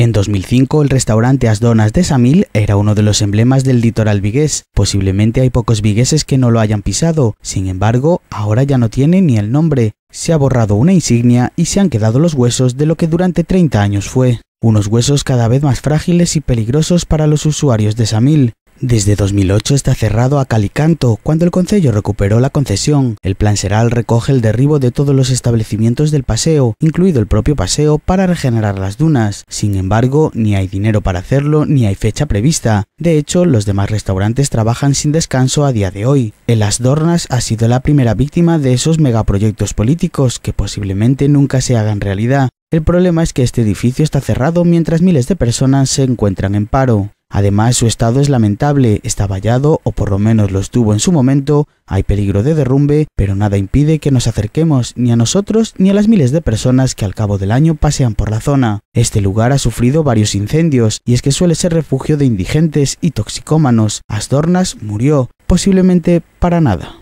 En 2005, el restaurante Asdonas de Samil era uno de los emblemas del litoral vigués. Posiblemente hay pocos vigueses que no lo hayan pisado, sin embargo, ahora ya no tiene ni el nombre. Se ha borrado una insignia y se han quedado los huesos de lo que durante 30 años fue. Unos huesos cada vez más frágiles y peligrosos para los usuarios de Samil. Desde 2008 está cerrado a calicanto. Cuando el Concello recuperó la concesión, el Plan Seral recoge el derribo de todos los establecimientos del paseo, incluido el propio paseo, para regenerar las dunas. Sin embargo, ni hay dinero para hacerlo ni hay fecha prevista. De hecho, los demás restaurantes trabajan sin descanso a día de hoy. El Las Dornas ha sido la primera víctima de esos megaproyectos políticos que posiblemente nunca se hagan realidad. El problema es que este edificio está cerrado mientras miles de personas se encuentran en paro. Además, su estado es lamentable, está vallado, o por lo menos lo estuvo en su momento, hay peligro de derrumbe, pero nada impide que nos acerquemos ni a nosotros ni a las miles de personas que al cabo del año pasean por la zona. Este lugar ha sufrido varios incendios, y es que suele ser refugio de indigentes y toxicómanos. Asdornas murió, posiblemente para nada.